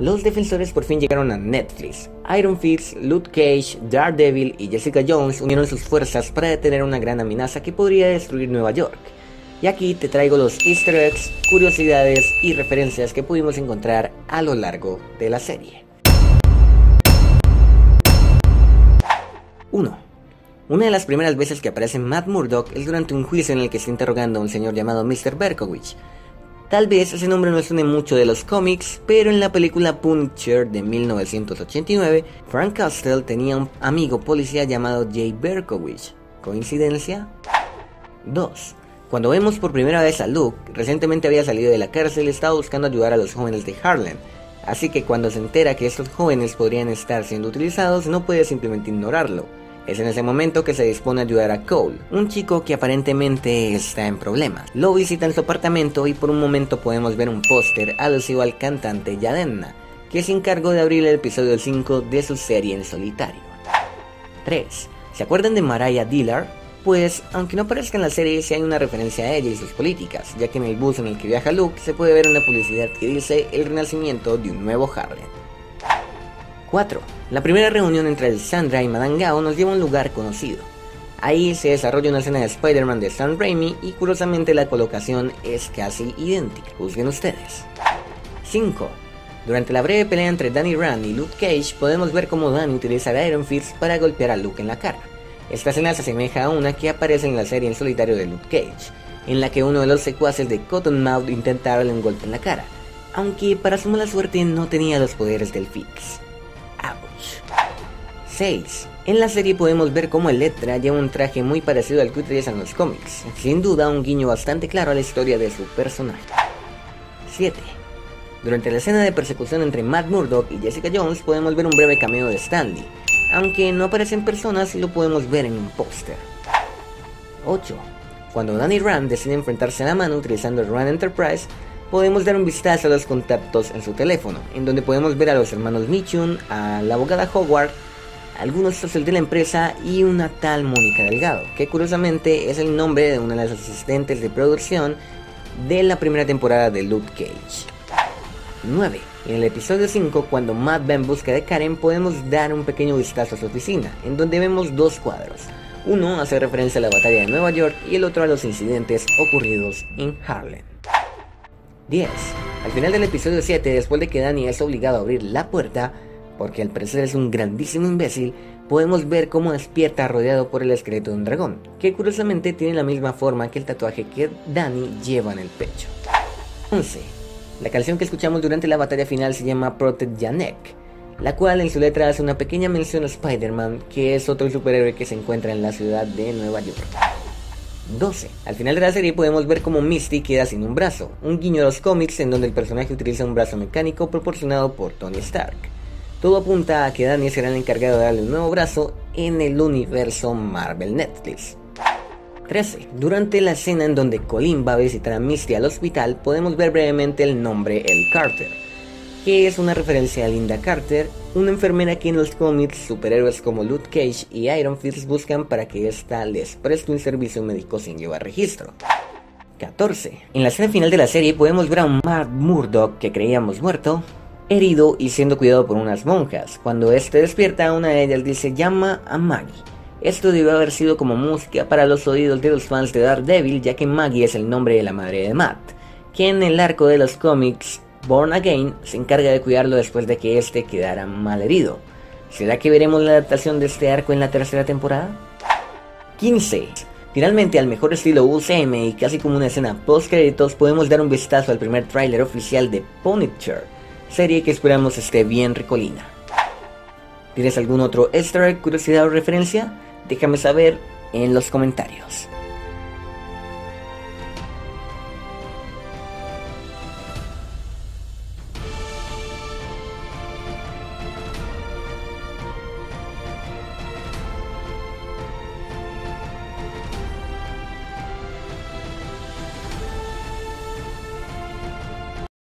Los defensores por fin llegaron a Netflix. Iron Fist, Luke Cage, Daredevil y Jessica Jones unieron sus fuerzas para detener una gran amenaza que podría destruir Nueva York. Y aquí te traigo los easter eggs, curiosidades y referencias que pudimos encontrar a lo largo de la serie. 1. Una de las primeras veces que aparece Matt Murdock es durante un juicio en el que está interrogando a un señor llamado Mr. Berkowitz. Tal vez ese nombre no suene mucho de los cómics, pero en la película Punisher de 1989, Frank Castle tenía un amigo policía llamado Jay Berkowitz. ¿Coincidencia? 2. Cuando vemos por primera vez a Luke, recientemente había salido de la cárcel y estaba buscando ayudar a los jóvenes de Harlem. Así que cuando se entera que estos jóvenes podrían estar siendo utilizados, no puede simplemente ignorarlo. Es en ese momento que se dispone a ayudar a Cole, un chico que aparentemente está en problemas. Lo visita en su apartamento y por un momento podemos ver un póster alusivo al cantante Yadenna, que se encargó de abrir el episodio 5 de su serie en solitario. 3. ¿Se acuerdan de Mariah Dillard? Pues, aunque no aparezca en la serie, sí hay una referencia a ella y sus políticas, ya que en el bus en el que viaja Luke se puede ver una publicidad que dice el renacimiento de un nuevo Harlem. 4. La primera reunión entre Sandra y Madame Gao nos lleva a un lugar conocido. Ahí se desarrolla una escena de Spider-Man de Sam Raimi y curiosamente la colocación es casi idéntica. Juzguen ustedes. 5. Durante la breve pelea entre Danny Rand y Luke Cage podemos ver cómo Danny utiliza el Iron Fist para golpear a Luke en la cara. Esta escena se asemeja a una que aparece en la serie en solitario de Luke Cage, en la que uno de los secuaces de Cottonmouth intenta darle un golpe en la cara, aunque para su mala suerte no tenía los poderes del Fix. 6. En la serie podemos ver cómo Electra lleva un traje muy parecido al que utiliza en los cómics, sin duda un guiño bastante claro a la historia de su personaje. 7. Durante la escena de persecución entre Matt Murdock y Jessica Jones podemos ver un breve cameo de Stanley, aunque no aparece en persona si lo podemos ver en un póster. 8. Cuando Danny Rand decide enfrentarse a la mano utilizando el Rand Enterprise, podemos dar un vistazo a los contactos en su teléfono, en donde podemos ver a los hermanos Mitchum, a la abogada Howard, algunos socios de la empresa y una tal Mónica Delgado, que curiosamente es el nombre de una de las asistentes de producción de la primera temporada de Luke Cage. 9. En el episodio 5, cuando Matt va en busca de Karen, podemos dar un pequeño vistazo a su oficina, en donde vemos dos cuadros. Uno hace referencia a la batalla de Nueva York y el otro a los incidentes ocurridos en Harlem. 10. Al final del episodio 7, después de que Danny es obligado a abrir la puerta, porque al parecer es un grandísimo imbécil, podemos ver cómo despierta rodeado por el esqueleto de un dragón, que curiosamente tiene la misma forma que el tatuaje que Danny lleva en el pecho. 11. La canción que escuchamos durante la batalla final se llama Protect Janek, la cual en su letra hace una pequeña mención a Spider-Man, que es otro superhéroe que se encuentra en la ciudad de Nueva York. 12. Al final de la serie podemos ver cómo Misty queda sin un brazo, un guiño a los cómics en donde el personaje utiliza un brazo mecánico proporcionado por Tony Stark. Todo apunta a que Danny será el encargado de darle un nuevo brazo en el universo Marvel Netflix. 13. Durante la escena en donde Colin va a visitar a Misty al hospital, podemos ver brevemente el nombre El Carter, que es una referencia a Linda Carter, una enfermera que en los cómics superhéroes como Luke Cage y Iron Fist buscan para que ésta les preste un servicio médico sin llevar registro. 14. En la escena final de la serie podemos ver a un Matt Murdock que creíamos muerto, herido y siendo cuidado por unas monjas. Cuando este despierta, una de ellas dice llama a Maggie. Esto debió haber sido como música para los oídos de los fans de Daredevil, ya que Maggie es el nombre de la madre de Matt, que en el arco de los cómics Born Again se encarga de cuidarlo después de que éste quedara mal herido. ¿Será que veremos la adaptación de este arco en la tercera temporada? 15. Finalmente, al mejor estilo UCM y casi como una escena post créditos, podemos dar un vistazo al primer tráiler oficial de Punisher, serie que esperamos esté bien ricolina. ¿Tienes algún otro extra, curiosidad o referencia? Déjame saber en los comentarios.